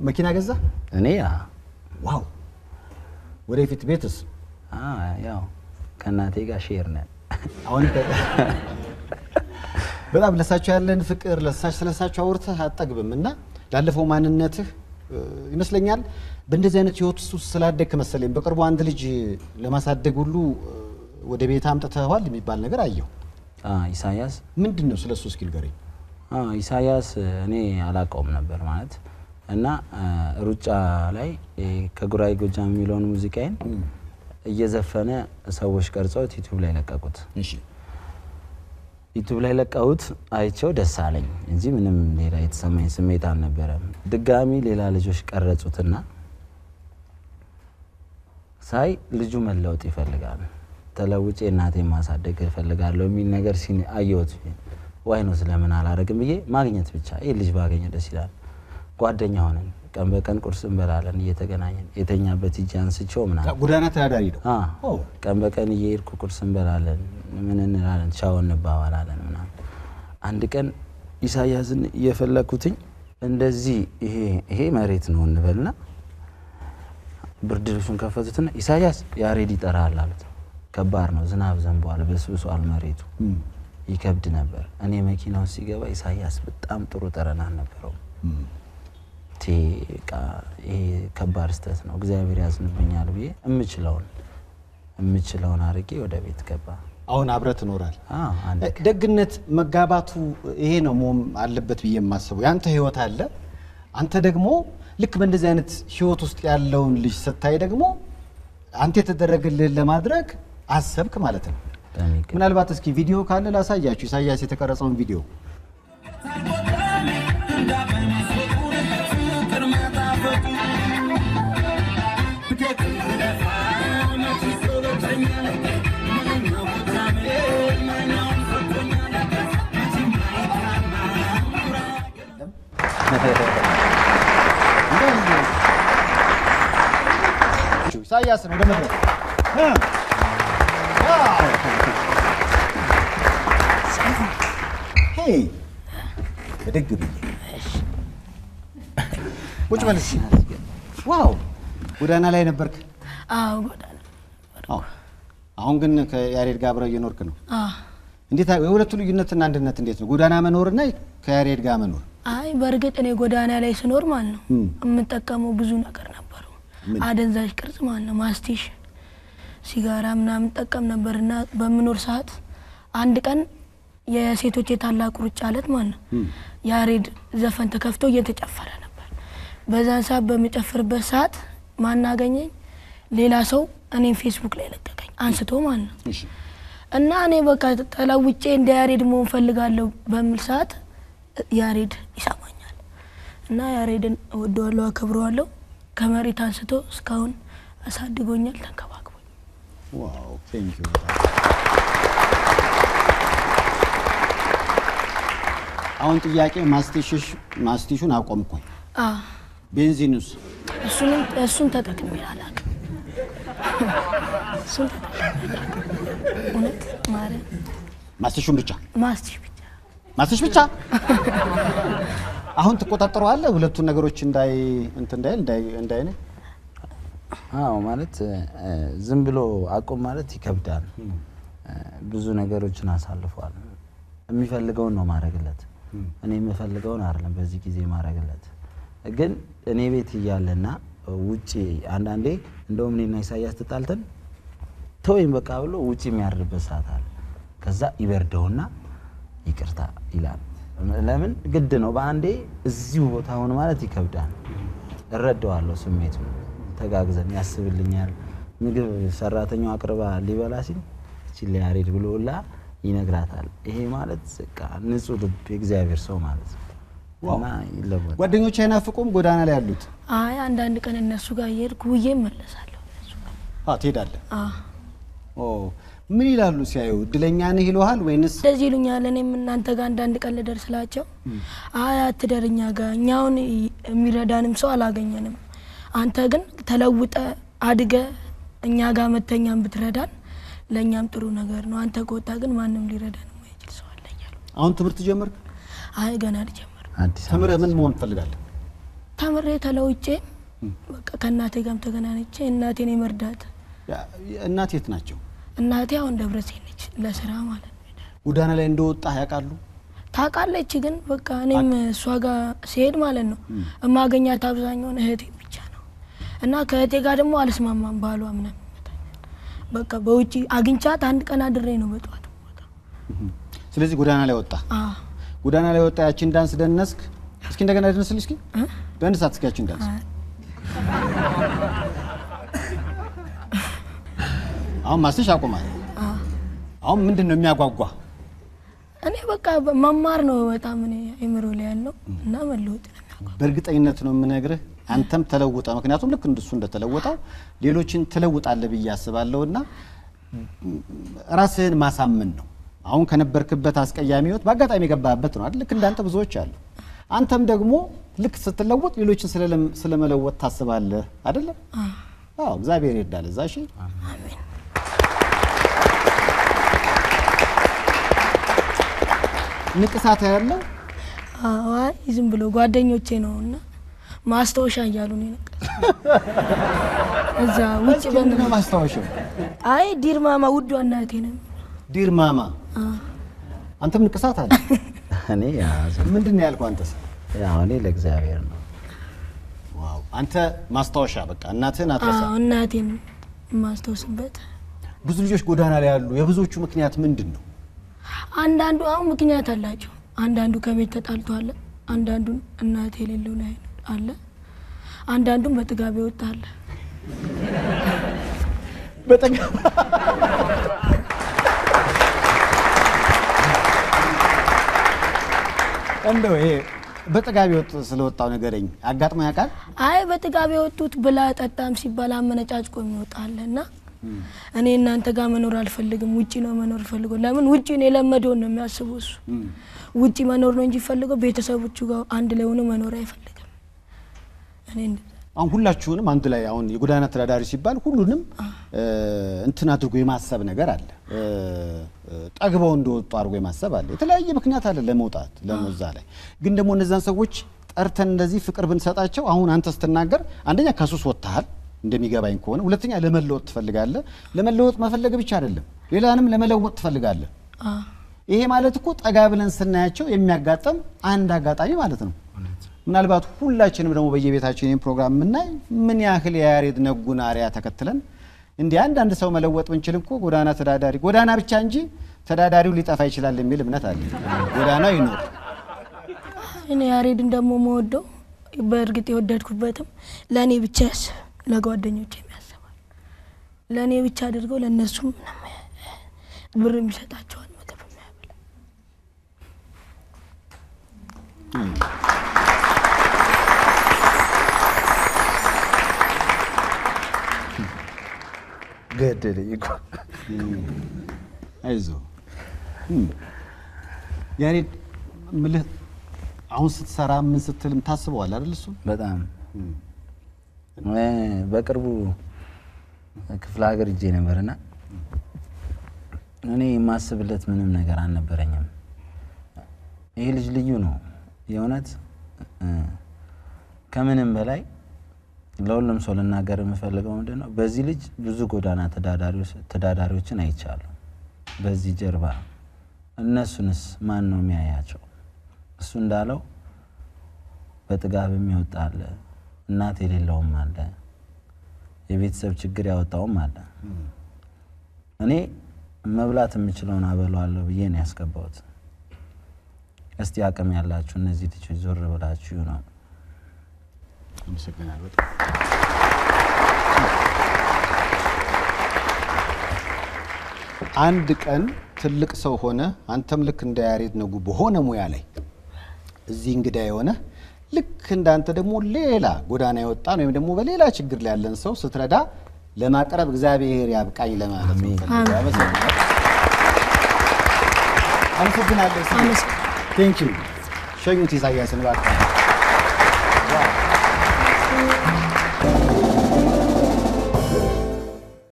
መኪና ገዛ? እኔ wow! ወደፊት ቤትስ? ያው ከእናቴ ጋር share ነን። አሁን በጣም ለሳቸው ያለን ፍቅር ለሳቸው ስለሳቸው አውርተህ አጠግብም እና ላለፈው ማንነትህ ይመስለኛል በእንደዚህ አይነት ህይወት ውስጥ ስላደግክ መሰለኝ በቅርቡ አንድ ልጅ ለማሳደግ ሁሉ ወደ ቤት አምጥተዋል የሚባል ነገር አየሁ። ኢሳያስ ምንድን ነው ስለ እሱ እስኪ ንገረኝ። ኢሳያስ እኔ አላውቀውም ነበር ማለት እና ሩጫ ላይ ከጉራጌ ጎጃም የሚለውን ሙዚቃዬን እየዘፈነ ሰዎች ቀርጸውት ዩቲዩብ ላይ ለቀቁት። እሺ ዩቱብ ላይ ለቀሁት አይቼው ደስ አለኝ እንጂ ምንም ሌላ የተሰማኝ ስሜት አልነበረም። ድጋሚ ሌላ ልጆች ቀረጹትና ሳይ ልጁ መለወጥ ይፈልጋል፣ ተለውጬ እናቴን ማሳደግ እፈልጋለሁ የሚል ነገር ሲ አየሁት። why not ለምን አላረግም ብዬ ማግኘት ብቻ ይህ ልጅ ባገኘ ደስ ይላል። ጓደኛ ሆነን ቀን በቀን ቁርስ እንበላለን እየተገናኘን የተኛበት ሄጄ አንስቼው ምናምን ጎዳና ተዳዳሪ ነው። ቀን በቀን እየሄድኩ ቁርስ እንበላለን፣ ምን እንላለን፣ ቻው እንባባላለን ምናምን። አንድ ቀን ኢሳያስን እየፈለግኩትኝ እንደዚህ ይሄ ይሄ መሬት ነው እንበልና ብርድ ልብሱን ከፈቱትና ኢሳያስ ያሬድ ይጠራል አሉት። ከባድ ነው፣ ዝናብ ዘንቧል፣ በስብሷል መሬቱ ይከብድ ነበር። እኔ መኪና ውስጥ ሲገባ ኢሳያስ በጣም ጥሩ ጠረን አልነበረውም። ይሄ ከባድ ስህተት ነው፣ እግዚአብሔር ያዝንብኛል ብዬ እምችለውን እምችለውን አድርጌ ወደ ቤት ገባ። አሁን አብረህ ትኖራል። ደግነት መጋባቱ ይሄ ነው መሆን አለበት ብዬ የማስበው። ያንተ ህይወት አለ፣ አንተ ደግሞ ልክ በእንደዚህ አይነት ህይወት ውስጥ ያለውን ልጅ ስታይ ደግሞ አንተ የተደረገልህን ለማድረግ አሰብክ ማለት ነው። ምናልባት እስኪ ቪዲዮ ካለ ላሳያችሁ፣ ኢሳያስ የተቀረጸውን ቪዲዮ ኢሳያስ ነው ወደ መድረክ ብድግ ብዬ ቁጭ በል እስኪ። wow ጎዳና ላይ ነበርክ። አዎ ጎዳና አሁን ግን ከያሬድ ጋር አብረህ እየኖርክ ነው። እንዴት የሁለቱ ልዩነትና አንድነት እንዴት ነው? ጎዳና መኖርና ከያሬድ ጋር መኖር? አይ በእርግጥ እኔ ጎዳና ላይ ስኖር ማለት ነው የምጠቀመው ብዙ ነገር ምን? አደንዛዥ ቅርጽ ማለት ነው ማስቲሽ፣ ሲጋራ ምናምን ጠቀም ነበር እና በምኖር ሰዓት አንድ ቀን የሴቶች የታላቁ ሩጫ ዕለት ማለት ነው ያሬድ ዘፈን ተከፍቶ እየተጨፈረ ነበር። በዛን ሰዓት በሚጨፍርበት ሰዓት ማናገኘኝ ሌላ ሰው እኔም ፌስቡክ ላይ ለቀቀኝ አንስቶ ማለት ነው እና እኔ በቃ ተለውጬ እንደ ያሬድ መሆን ፈልጋለሁ በሚል ሰዓት ያሬድ ይሰማኛል። እና ያሬድን እወደዋለሁ፣ አከብረዋለሁ። ከመሬት አንስቶ እስካሁን አሳድጎኛል፣ ተንከባክቦኝ። wow! thank you በጣም። አሁን ጥያቄ ማስቲሽሽ ማስቲሹን አቆምኩኝ። ቤንዚኑስ? እሱንም እሱን ተጠቅሜ አላውቅም። እሱን እውነት ማርያም? ማስቲሹን ብቻ? ማስቲሽ ብቻ። ማስቲሽ ብቻ አሁን ትቆጣጠረዋለህ ሁለቱን ነገሮች እንዳይ እንትን እንዳይል እንዳይ እንዳይነ አዎ ማለት ዝም ብሎ አቁም ማለት ይከብዳል። ብዙ ነገሮችን አሳልፏል። የሚፈልገውን ነው ማድረግለት። እኔ የምፈልገውን አይደለም በዚህ ጊዜ ማድረግለት። ግን እኔ ቤት እያለና ውጭ አንዳንዴ እንደውም እኔና ኢሳያስ ተጣልተን ተወይም በቃ ብሎ ውጭ የሚያድርበት ሰዓት አለ። ከዛ ይበርደውና ይቅርታ ይላል። ለምን? ግድ ነው። በአንዴ እዚሁ ቦታ ሆነ ማለት ይከብዳል። እረዳዋለሁ ስሜቱ ተጋግዘን ያስብልኛል። ምግብ ሰራተኛው አቅርባ ሊበላ ሲል እቺ ሊያሬድ ብሎ ላ ይነግራታል። ይሄ ማለት በቃ ንጹህ ልብ የእግዚአብሔር ሰው ማለት ነው። ጓደኞች አይናፍቁም? ጎዳና ላይ ያሉት? አይ አንዳንድ ቀን እነሱ ጋር እየሄድኩ ውዬ እመለሳለሁ። እነሱ ጋር አ ትሄዳለህ ምን ይላሉ ሲያዩ እድለኛ ነህ ይለዋል ወይንስ እንደዚህ ይሉኛል። እኔም እናንተ ጋር አንዳንድ ቀን ልደርስላቸው፣ አይ አትደር እኛ ጋር እኛውን የሚረዳንም ሰው አላገኘንም። አንተ ግን ተለውጠ አድገ እኛ ጋር መተኛን ብትረዳን ለእኛም ጥሩ ነገር ነው። አንተ ከወጣ ግን ማንም ሊረዳን የማይችል ሰው አለ እያሉ። አሁን ትምህርት ጀመርክ አይ ገና አበባ ተምረህ ምን መሆን ትፈልጋለህ ተምሬ ተለውጬ በቃ ከእናቴ ጋርም ተገናኝቼ እናቴን የመርዳት እናት የት ናቸው? እናቴ አሁን ደብረ ዘይት ነች ለስራ ማለት ነው። ጎዳና ላይ እንደወጣ ያውቃሉ? ታውቃለች ግን በቃ እኔም እሷ ጋር ሲሄድ ማለት ነው እማገኛት አብዛኛውን እህቴ ብቻ ነው እና ከእህቴ ጋር ደግሞ አልስማማም ባሏ ምናምን በቃ በውጭ አግኝቻት አንድ ቀን አድሬ ነው በጠዋት ቦታ ስለዚህ ጎዳና ላይ ወጣ። ጎዳና ላይ ወጣ። ያችን ዳንስ ደነስክ። እስኪ እንደገና ደንስልኝ። እስኪ ደንሳት እስኪ ያችን ዳንስ። አሁን ማስሽ አቁማል። አሁን ምንድን ነው የሚያጓጓ? እኔ በቃ መማር ነው በጣም እኔ አይምሮ ላይ ያለው እና መለወጥ ነው በእርግጠኝነት ነው የምነግርህ። አንተም ተለውጠ፣ ምክንያቱም ልክ እንደሱ እንደተለወጠው ሌሎችን ትለውጣለህ ብዬ አስባለሁ። እና ራስህን ማሳመን ነው። አሁን ከነበርክበት አስቀያሚ ህይወት በአጋጣሚ የገባህበት ነው አይደል? ልክ እንዳንተ ብዙዎች አሉ። አንተም ደግሞ ልክ ስትለወጥ ሌሎችን ስለመለወጥ ታስባለህ አይደለም? አዎ፣ እግዚአብሔር ይርዳል። እዛ እሺ። ንቅሳት ያለው አዎ፣ አይ ዝም ብሎ ጓደኞቼ ነው እና ማስታወሻ እያሉ ነው የነቀሱት። እዛ ውጭ በ ምንድን ነው ማስታወሻው? አይ dear mama ውዷ እናቴ ነው። dear mama አንተም ንቅሳት አለ። እኔ ያው ምንድን ነው ያልከው አንተስ? ያው እኔ ለእግዚአብሔር ነው። wow አንተ ማስታወሻ በቃ እናትህን አትረሳ። አዎ እናቴን የማስታውስበት ብዙ ልጆች ጎዳና ላይ ያሉ የብዙዎቹ ምክንያት ምንድን ነው? አንዳንዱ አሁን ምክንያት አላቸው። አንዳንዱ ከቤት ተጣልቶ አለ። አንዳንዱን እናት የሌለው ላይ አለ። አንዳንዱም በጥጋብ የወጣ አለ። እንደው ይሄ በጥጋቢ ወጥ ስለወጣው ነገረኝ አጋጥሞ ያውቃል? አይ በጥጋብ የወጡት ብላ ጠጣም ሲባል አመነጫጭቆ የሚወጣ አለ እና እኔ እናንተ ጋር መኖር አልፈልግም፣ ውጪ ነው መኖር ፈልገው። ለምን ውጪ ነው የለመደውን ነው የሚያስበው እሱ። ውጪ መኖር ነው እንጂ ፈልገው ቤተሰቦቹ ጋር አንድ ላይ ሆኖ መኖር አይፈልግም። እኔ አሁን ሁላችሁንም አንድ ላይ አሁን የጎዳና ተዳዳሪ ሲባል ሁሉንም እንትን አድርጎ የማሰብ ነገር አለ። ጠግበው እንደወጡ አድርጎ የማሰብ አለ። የተለያየ ምክንያት አለ ለመውጣት ለመዛ ላይ ግን ደግሞ እነዛን ሰዎች ጠርተን እንደዚህ ፍቅር ብንሰጣቸው አሁን አንተ ስትናገር አንደኛ ከሱስ ወጥተሃል እንደሚገባኝ ከሆነ፣ ሁለተኛ ለመለወጥ ትፈልጋለህ። ለመለወጥ መፈለግ ብቻ አይደለም ሌላንም ለመለወጥ ትፈልጋለህ። ይሄ ማለት እኮ ጠጋ ብለን ስናያቸው የሚያጋጥም አንድ አጋጣሚ ማለት ነው። ምናልባት ሁላችንም ደግሞ በየቤታችን ይህን ፕሮግራም የምናይ ምን ያህል የያሬድ ነጉን አርያ ተከትለን እንዲህ አንዳንድ ሰው መለወጥ ብንችል እኮ ጎዳና ተዳዳሪ ጎዳና ብቻ እንጂ ተዳዳሪው ሊጠፋ ይችላል የሚል እምነት አለ። ጎዳናው ይኖር። እኔ ያሬድን ደግሞ መወደው በእርግጥ የወደድኩበትም ለእኔ ብቻ ለጓደኞች የሚያስባል። ለእኔ ብቻ አድርገው ለእነሱም ብር የሚሰጣቸዋል ምግብ የሚያበላ። ገደለኝ እኮ። አይዞ ያሬድ ምልህ አሁን ስትሰራ ምን ስትልም ታስበዋል አይደል? እሱ? በጣም በቅርቡ ክፍለ ሀገር እጄ ነበርና እኔ የማስብለት ምንም ነገር አልነበረኝም። ይህ ልጅ ልዩ ነው የእውነት ከምንም በላይ ለሁሉም ሰው ልናገር የምፈልገው ምንድን ነው፣ በዚህ ልጅ ብዙ ጎዳና ተዳዳሪዎች- ተዳዳሪዎችን አይቻለሁ። በዚህ ጀርባ እነሱንስ ማን ነው የሚያያቸው? እሱ እንዳለው በጥጋብ የሚወጣ እናት የሌለውም አለ፣ የቤተሰብ ችግር ያወጣውም አለ። እኔ መብላት የምችለውን አበለዋለሁ ብዬ ነው ያስገባሁት። እስቲ አቅም ያላችሁ እነዚህ ልጆች ዞር ብላችሁ ነው አመሰግናለሁ አንድ ቀን ትልቅ ሰው ሆነ አንተም ልክ እንደ ያሬድ ነጉ በሆነ ሙያ ላይ እዚህ እንግዳ የሆነ ልክ እንዳንተ ደግሞ ሌላ ጎዳና የወጣን ወይም ደግሞ በሌላ ችግር ላይ ያለን ሰው ስትረዳ ለማቅረብ እግዚአብሔር ያብቃኝ ለማለት ነው። አመሰግናለሁ። ዩ ሸኙት ኢሳያስን እባክህ።